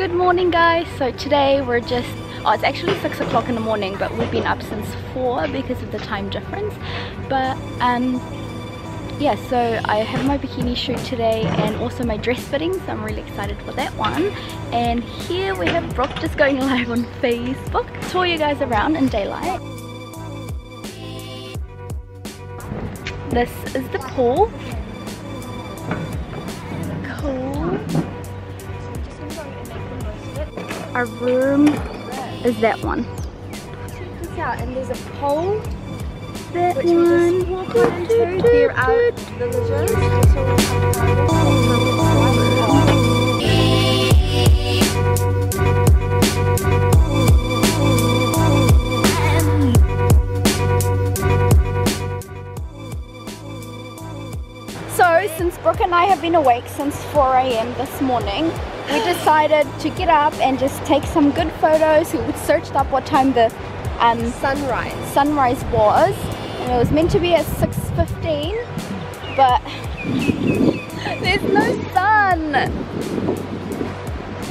Good morning guys. So today we're just, oh it's actually 6 o'clock in the morning but we've been up since 4 because of the time difference. But um, yeah, so I have my bikini shoot today and also my dress fitting so I'm really excited for that one. And here we have Brooke just going live on Facebook. Tour you guys around in daylight. This is the pool. Cool. Our room is that one. Check this out, and there's a pole That which we just walk on into. There are villagers. just So, since Brooke and I have been awake since 4 a.m. this morning, we decided to get up and just take some good photos. We searched up what time the um, Sunrise. sunrise was, and it was meant to be at 6.15, but there's no sun.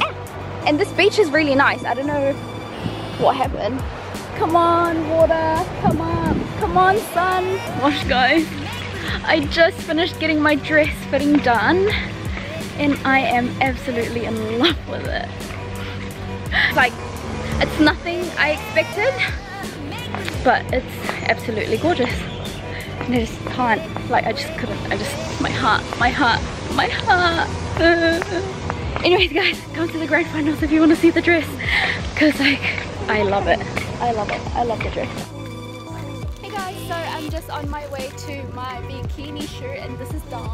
Ah, And this beach is really nice. I don't know what happened. Come on, water, come on, come on, sun. Gosh, guys. I just finished getting my dress fitting done and I am absolutely in love with it. Like, it's nothing I expected, but it's absolutely gorgeous. And I just can't, like I just couldn't, I just, my heart, my heart, my heart. Anyways guys, come to the grand finals if you want to see the dress. Cause like, I love it. I love it. I love the dress. Just on my way to my bikini shoot and this is Dawn.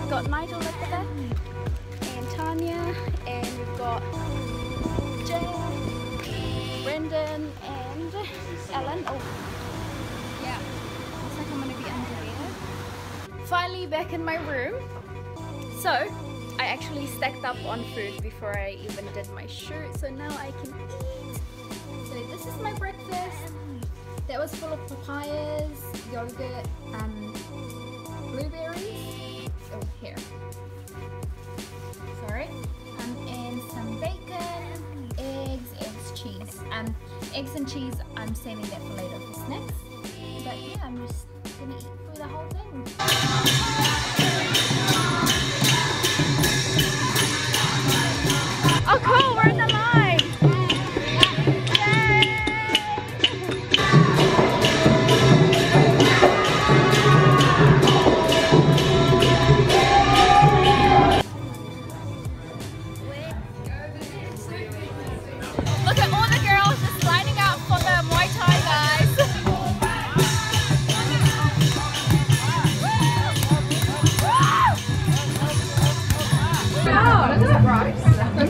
We've got Nigel at the back and Tanya and we've got Jay, Brendan and Ellen. Oh, yeah, looks like I'm gonna be under there. Finally back in my room. So, I actually stacked up on food before I even did my shoot so now I can eat. So this is my breakfast. That was full of papayas, yogurt, um, blueberries. Oh, here. Sorry. Um, and some bacon, eggs, eggs, cheese. Um, eggs and cheese, I'm saving that for later for snacks. But yeah, I'm just gonna eat through the whole thing.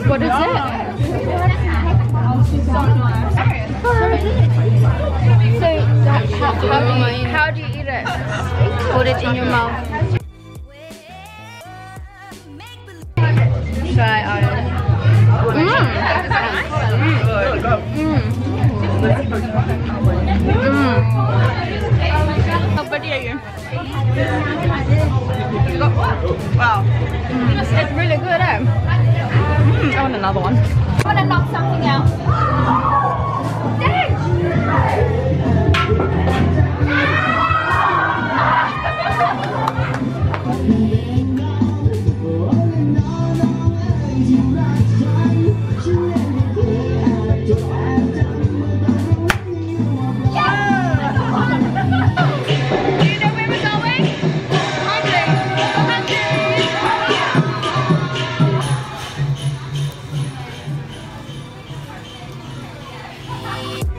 What is it? So, how, how, do you, how do you eat it? Put it in your mouth. Another one. I want to knock something out. Bye.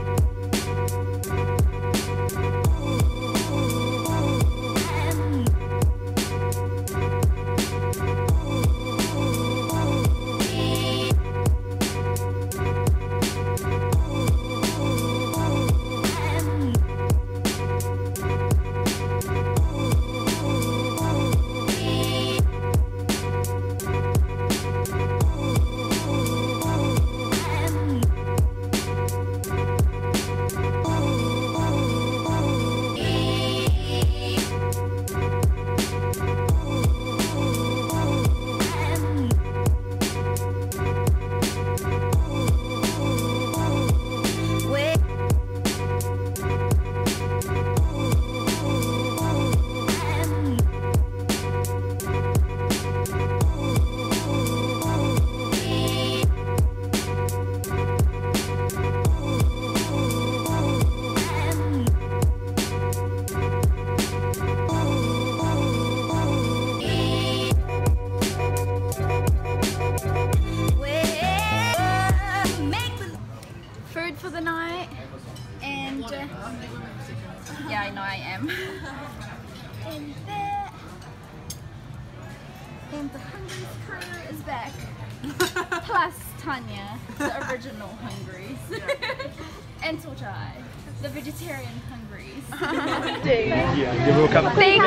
Yeah, I know I am. and. And the Hungry Crew is back. Plus Tanya, the original Hungries. and Torchai, the vegetarian Hungries. yeah, give her a cup of Big